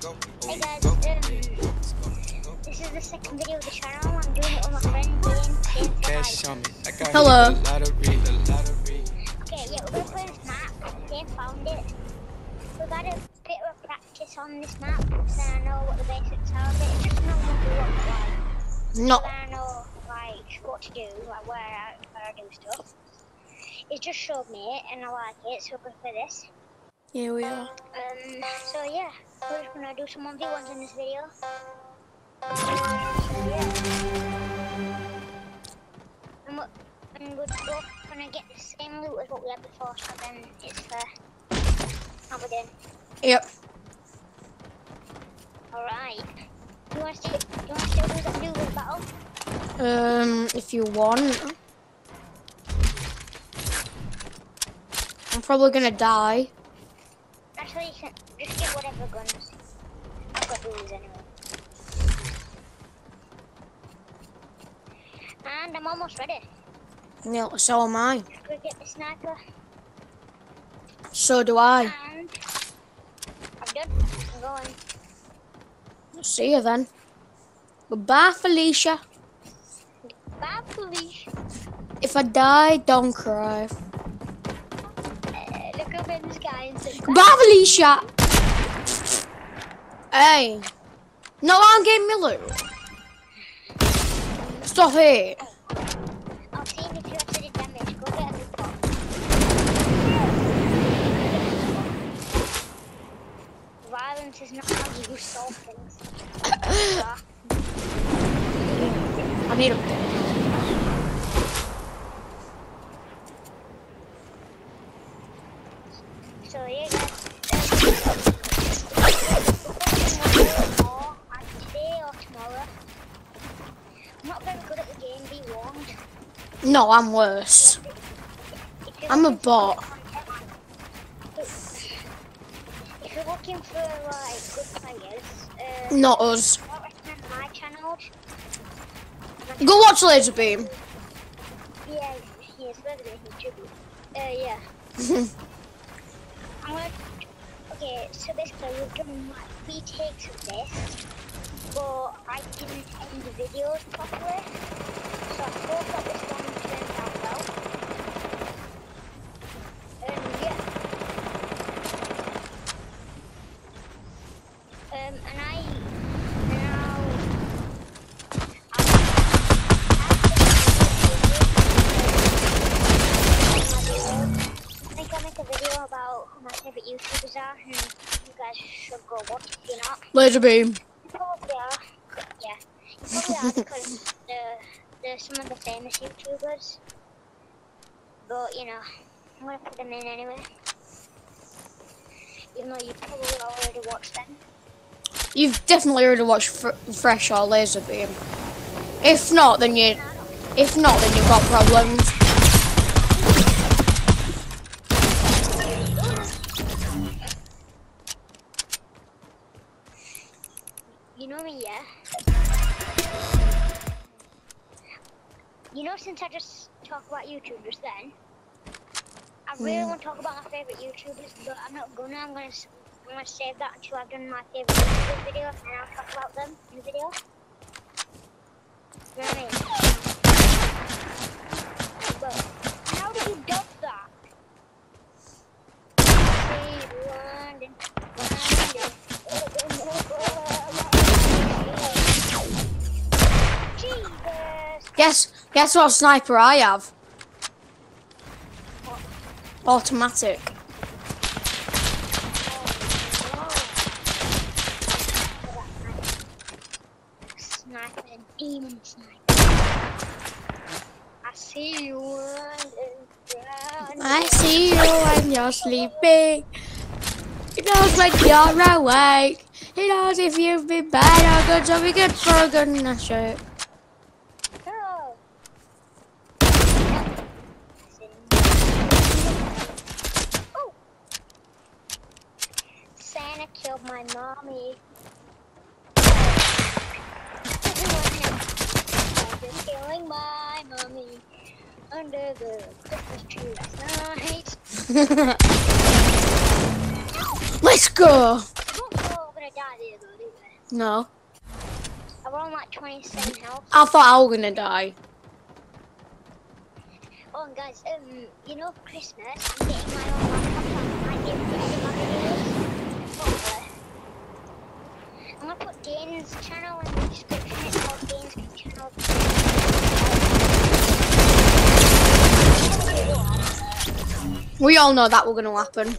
Hey guys, this is the second video of the channel. I'm doing it my friend. Hello. We're a bit of practice on this map, so I know what the look like. I know like what to do, like where I, where I do stuff. It just showed me it, and I like it, so we're gonna play this. Here we are. Um, so yeah, we're just gonna do some 1v1s in this video. So yeah. And we're, and we're gonna get the same loot as what we had before, so then it's fair. How we doing? Yep. Alright. You wanna still, you wanna still do that do the battle? Um, if you want. I'm probably gonna die. Actually, just get whatever guns. I've got these anyway. And I'm almost ready. No, so am I. Go get the sniper. So do I. And I'm done. I'm going. See you then. Goodbye, Felicia. Bye, police. If I die, don't cry. Goodbye, Felicia. Hey. No one gave me loot. Stop it. I'll see if you actually did damage. Go get a new pot. Violence is not how you solve things. I need a So yeah, guys. Or either today or tomorrow. I'm not very good at the game. Be warned. No, I'm worse. I'm a bot. If you're looking for like good players, uh, Not us. I don't recommend my channel. Go watch Lazarbeam. Yeah, he is better than YouTube. Uh, yeah. I'm gonna. Okay, so basically we've done like three takes of this, but I didn't end the videos properly. So I hope that this one turned out well. Um, yeah. Um, and I now. I think I'll make a video about who my favorite YouTubers are, and you guys should go watch if you're not. Lazarbeam. You probably are. Yeah. You probably are they're some of the famous YouTubers. But, you know, I'm going to put them in anyway. Even though you probably already watched them. You've definitely already watched Fr- Fresh or Lazarbeam. If not, then you. If not, then you've got problems. You know me, yeah? You know, since I just talked about YouTubers then, I really want to talk about my favorite YouTubers, but I'm not gonna. I'm gonna, I'm gonna save that until I've done my favorite video, and I'll talk about them in the video. You know what I mean? But how did you duck that? See, London. Guess. Guess what sniper I have? Automatic. And demon. I see you. I see you when you're sleeping. He knows when you're awake. He knows if you've been bad or good, so we good for a good shirt. Oh. Santa killed my mommy. Santa's killing my mommy under the Christmas tree last night. Let's go. Don't go over the die there though, do they? No. I like 27 health. I thought I was gonna die. Oh, and guys, um, you know, Christmas, I'm getting my own laptop so I might be able to edit my videos. Hopefully. I'm gonna put Dane's channel in the description. It's called Dane's channel. We all know that was gonna happen.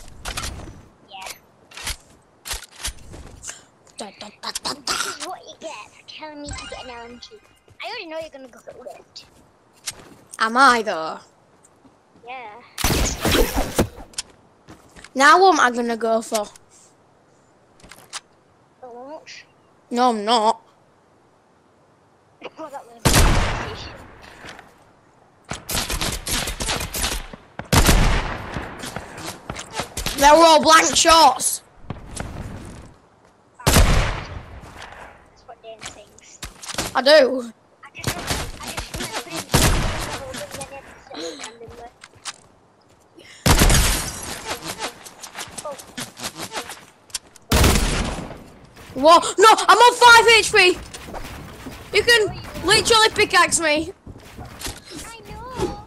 Yeah. Da, da, da, da, da. This is what you get for telling me to get an LMG. I already know you're gonna go for lift. Am I though? Yeah. Now what am I gonna go for? No, I'm not. They were all blank shots. I do. I just, I just remember him saying that and then he had to say it randomly. Oh, Whoa! No, I'm on five HP. You can literally pickaxe me. I know.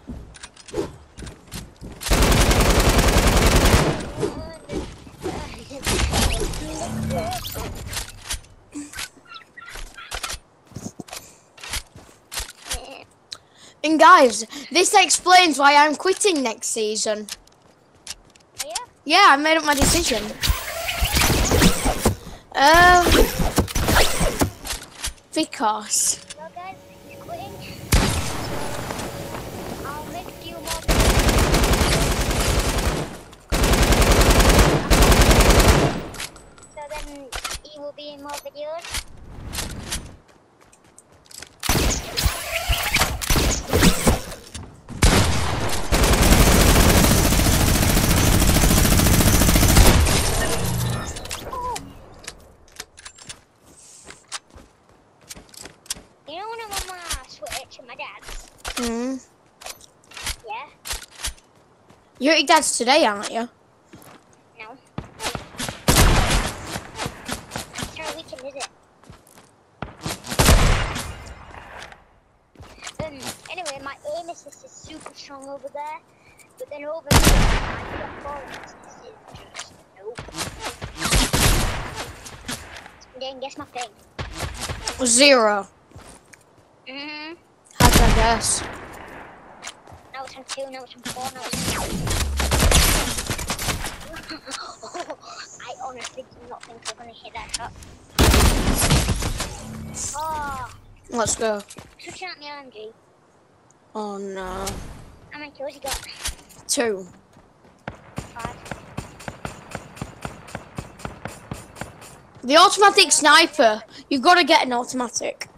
And guys, this explains why I'm quitting next season. Yeah, I made up my decision. Um, because Well, guys, he's quitting. I'll make a few more. So then he will be in more videos. You know when I'm on Switch my dad's? hmm, Yeah? you're at your dad's today, aren't you? No. It's not a weekend, is it? Um, anyway, my aim assist is super strong over there, but then over there, my performance is just nope. Then guess my thing. Zero. Mm-hmm. How can I guess? Now it's on two, now it's on four, now it's on I honestly did not think was gonna hit that shot. Oh, Let's go. switching out my LMG. Oh no. How many kills you got? Two. Five. The automatic sniper. You've got to get an automatic.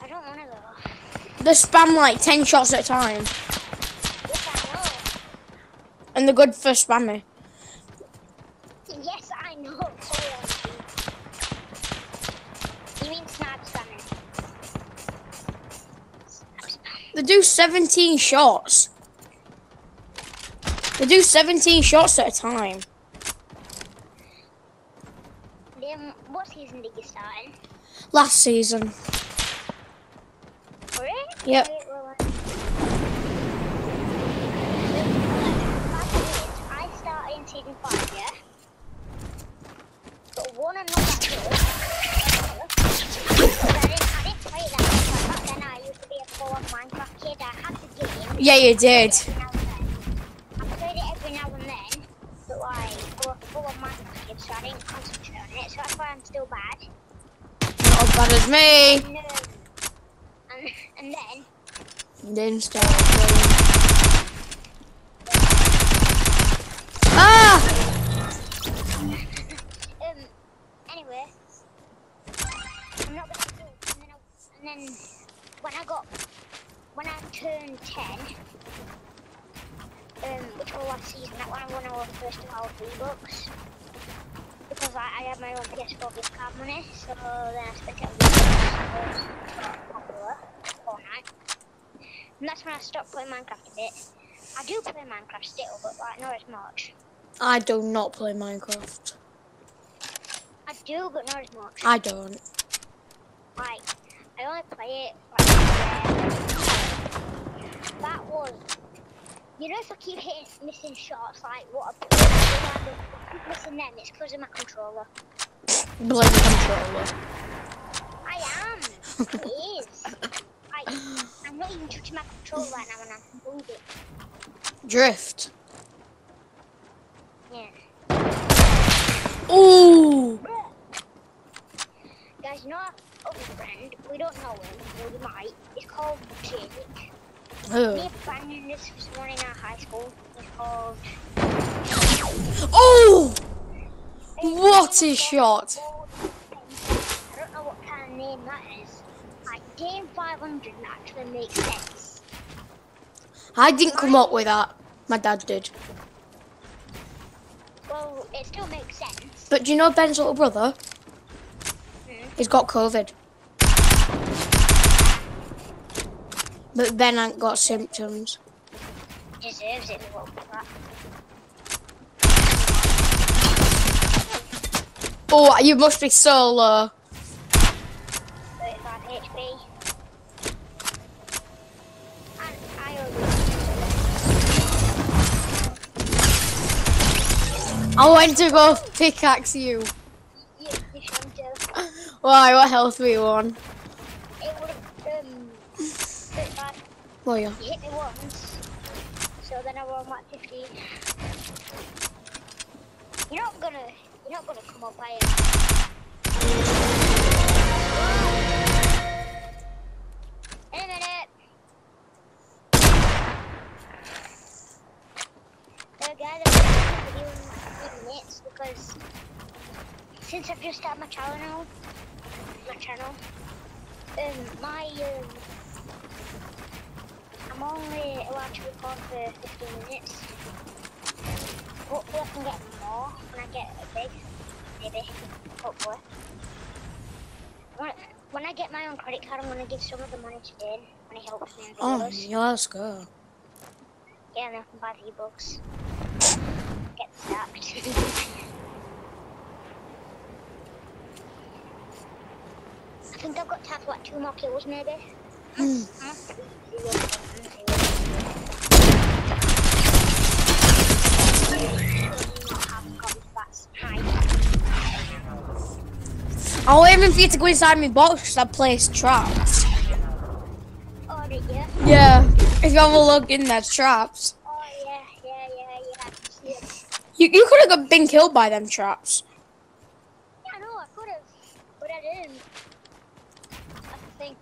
I don't wanna though. They spam like 10 shots at a time. Yes, I know. And they're good for spamming. Yes, I know. You mean snipe spamming? They do 17 shots. They do 17 shots at a time. Then, what season did you start in? Last season. Yep. I started in season five, yeah. But one, I'm not that good. I didn't, play that much. Back then, I used to be a full-on Minecraft kid. I had the game. Yeah, you did. every now and then. I played it every now and then, but like, I was a full-on Minecraft kid, so I didn't concentrate on it. So that's why I'm still bad. Not as bad as me. And, um, and, then, Then start playing. Ah! Um. Anyway, I'm not gonna do. And then, I, and then when I got, when I turned ten, um, which was last season, that when I won our first of all three books, because I, I had my own PS4 gift card money, so then I spent it on popular and that's when I stopped playing Minecraft a bit. I do play Minecraft still, but like not as much. I do not play Minecraft. I do, but not as much. I don't. Like, I only play it like. That was, you know, if I keep hitting missing shots, like what I keep missing them, it's because of my controller. Blame the controller. I am. it is. I'm not even touching my right now, and I'm. Drift. Yeah. Ooh. Guys, you know our other friend? We don't know him, but we might. It's called Jake. Who? Me abandoned this in our high school. It's called. Oh! What a shot! I don't know what kind of name that is. Like, game 500 actually makes sense. I didn't come up with that. My dad did. Well, it still makes sense. But do you know Ben's little brother? Hmm. He's got COVID. But Ben ain't got symptoms. Deserves it a little bit, that. Oh, you must be so low. 35 HP. And I only. I went to go pickaxe you. You, you. Why? What health were you on? It would have. Um. 35. Oh yeah. You hit me once, so then I roll like 50. You're not gonna, you're not gonna come up, you? In a minute. So guys, I'm gonna video in like because since I've just started my channel, my channel, um, my um. I'm only allowed to record for 15 minutes. Hopefully I can get more when I get a big, maybe, hopefully. When, when I get my own credit card, I'm going to give some of the money to Dan when he helps me in videos. Oh, yeah, let's go. Yeah, and I can buy the V-Bucks. Get. I think I've got time for like two more kills maybe. Hmm. I'm waiting for you to go inside my box because I placed traps. Oh? Yeah. If you have a look in, there's traps. Oh, yeah, yeah, yeah, yeah. I can see it. You, you could have been killed by them traps. Yeah, no, I could have, but I didn't. That's the thing.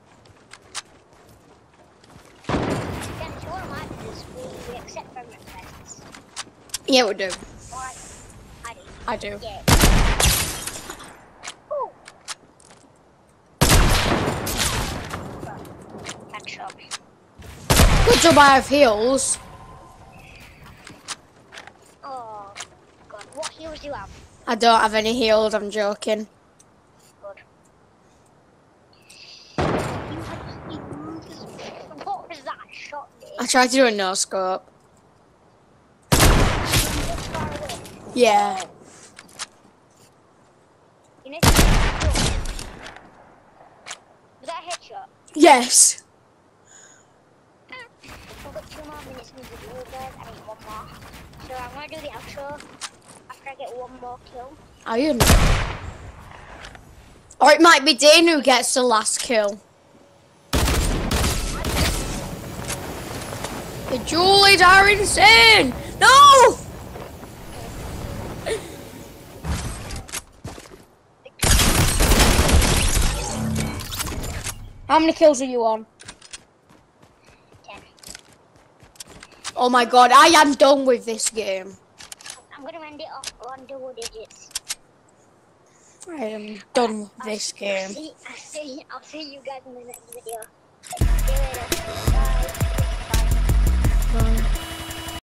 Again, if you want to like this, we, accept friend requests. Yeah, we do. I do. I do. Yeah. Ooh. Bad shot. Good job I have heals. Oh, God. What heals do you have? I don't have any heals, I'm joking. I tried to do a no scope. Yeah. Yes. I've got two more minutes in the video, guys. I need one more. So I'm gonna do the outro I get one more kill. Are you? Or it might be Dane who gets the last kill. The Julies are insane! No! How many kills are you on? Ten. Oh my god, I am done with this game. Oh, I'm gonna end it off on double digits. I am done with this game. See, I see, I'll see you guys in the next video. See you later. Bye. Bye. Bye.